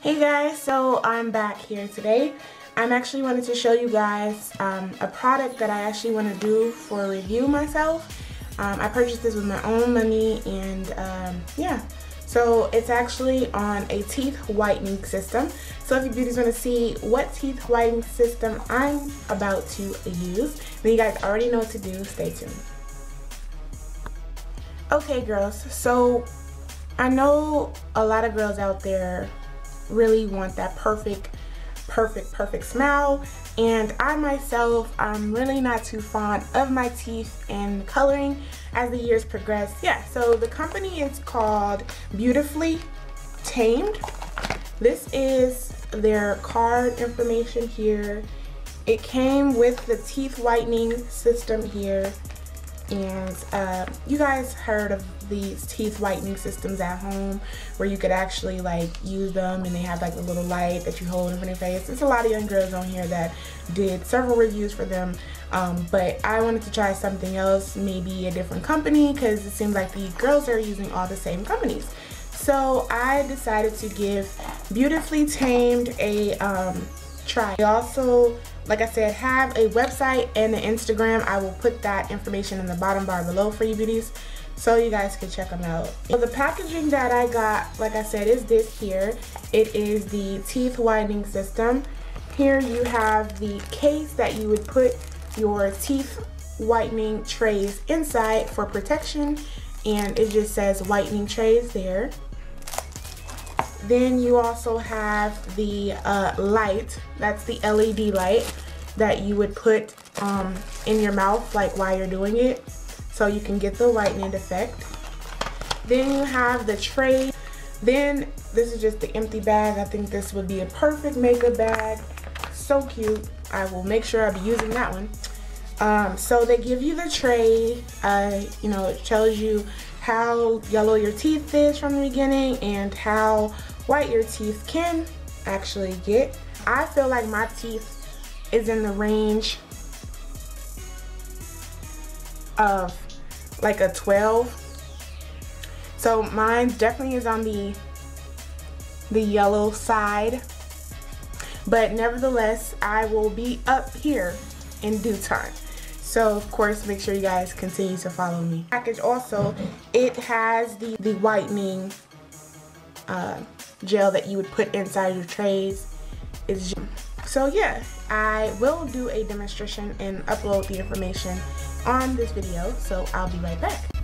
Hey guys, so I'm back here today. I'm actually wanted to show you guys um, a product that I actually want to do for review myself. Um, I purchased this with my own money and um, yeah. So it's actually on a teeth whitening system. So if you beauties want to see what teeth whitening system I'm about to use, then you guys already know what to do. Stay tuned. Okay girls, so I know a lot of girls out there really want that perfect, perfect, perfect smile. And I myself, I'm really not too fond of my teeth and coloring as the years progress. Yeah, so the company is called Beautifully Tamed. This is their card information here. It came with the teeth whitening system here and uh, you guys heard of these teeth whitening systems at home where you could actually like use them and they have like a little light that you hold in front of your face. There's a lot of young girls on here that did several reviews for them um, but I wanted to try something else, maybe a different company because it seems like the girls are using all the same companies. So I decided to give Beautifully Tamed a um, try. Also, like I said, have a website and an Instagram. I will put that information in the bottom bar below for you beauties so you guys can check them out. So the packaging that I got, like I said, is this here. It is the teeth whitening system. Here you have the case that you would put your teeth whitening trays inside for protection and it just says whitening trays there. Then you also have the uh, light, that's the LED light that you would put um, in your mouth like while you're doing it so you can get the whitening effect. Then you have the tray. Then this is just the empty bag. I think this would be a perfect makeup bag. So cute. I will make sure I'll be using that one. Um, so they give you the tray. Uh, you know, it tells you how yellow your teeth is from the beginning and how white your teeth can actually get. I feel like my teeth is in the range of like a 12. So mine definitely is on the the yellow side. But nevertheless, I will be up here in due time. So of course, make sure you guys continue to follow me. Package also, it has the, the whitening uh, gel that you would put inside your trays. Is so yeah, I will do a demonstration and upload the information on this video. So I'll be right back.